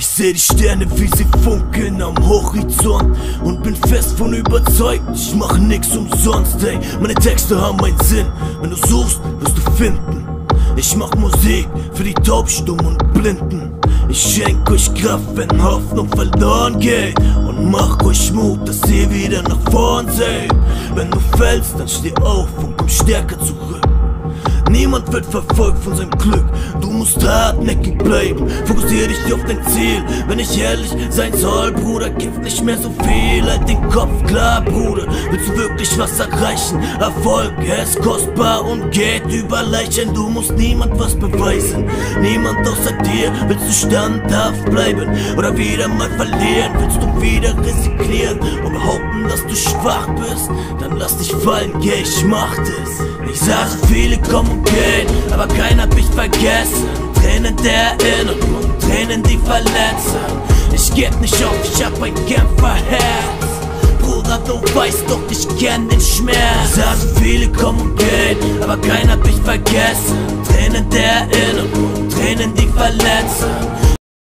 seh die Sterne, wie sie funkeln am Horizont Und bin fest von überzeugt, ich mach nix umsonst, ey. Meine Texte haben einen Sinn, wenn du suchst, wirst du finden. Ich mach Musik für die Taubstummen und Blinden. Ich schenk euch Kraft, wenn Hoffnung verloren geht. Und mach euch Mut, dass ihr wieder nach vorn seht. Wenn du fällst, dann steh auf und komm stärker zurück Niemand wird verfolgt von seinem Glück. Du musst hartnäckig bleiben. Fokussier dich auf dein Ziel. Wenn ich ehrlich sein soll, Bruder, kämpf nicht mehr so viel. Halt den Kopf klar, Bruder. Willst du wirklich was erreichen? Erfolg ist kostbar und geht über Leichen. Du musst niemand was beweisen. Niemand außer dir. Willst du standhaft bleiben oder wieder mal verlieren? Willst du wieder resignieren und behaupten, dass du schwach bist? Dann lass dich fallen, geh, ich mach das. Ich sah so viele kommen und gehen, aber keiner hat mich vergessen. Tränen der Erinnerung, Tränen die verletzen. Ich geb nicht auf, ich hab ein Kämpferherz. Bruder, du weißt doch, ich kenn den Schmerz. Ich sah so viele kommen und gehen, aber keiner hat mich vergessen. Tränen der Erinnerung, Tränen die verletzen.